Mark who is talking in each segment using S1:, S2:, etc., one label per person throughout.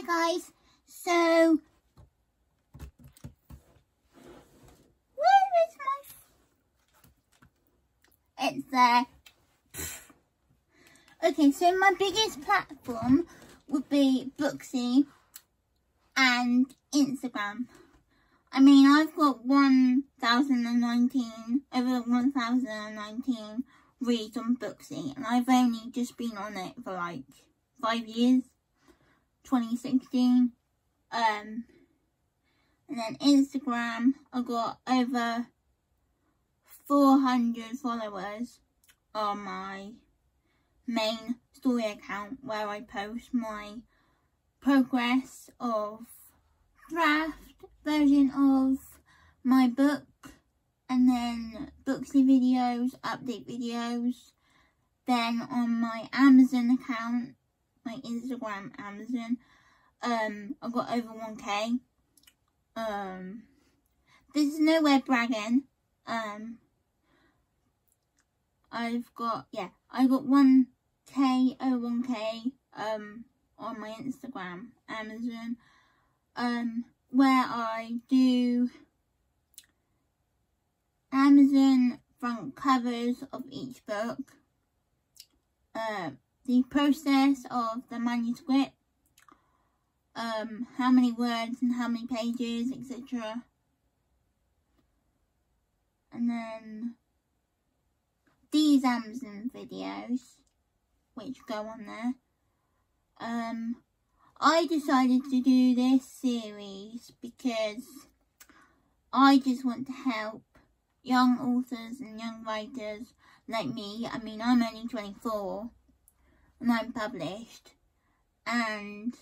S1: Hi guys, so where is my? It's there. Okay, so my biggest platform would be Booksie and Instagram. I mean, I've got 1,019, over 1,019 reads on Booksie, and I've only just been on it for like five years. 2016. Um, and then Instagram, I got over 400 followers on my main story account where I post my progress of draft version of my book and then Booksie videos, update videos. Then on my Amazon account, my Instagram, Amazon. Um, I've got over 1k. Um, this is nowhere bragging. Um, I've got, yeah, I got 1k, over 1k, um, on my Instagram, Amazon, um, where I do Amazon front covers of each book. Uh, the process of the manuscript, um, how many words and how many pages, etc. And then these Amazon videos, which go on there. Um, I decided to do this series because I just want to help young authors and young writers like me. I mean, I'm only 24 and I'm published. And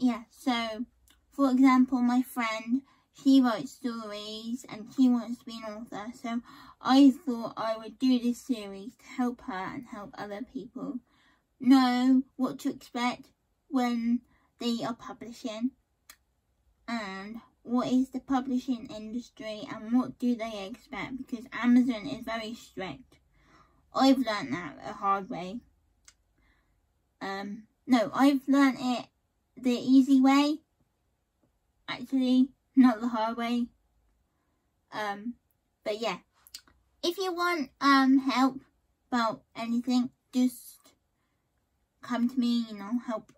S1: yeah so for example my friend she writes stories and she wants to be an author so I thought I would do this series to help her and help other people know what to expect when they are publishing and what is the publishing industry and what do they expect because Amazon is very strict I've learned that a hard way. Um, no, I've learned it the easy way. Actually, not the hard way. Um, but yeah, if you want um help about anything, just come to me, you know, help.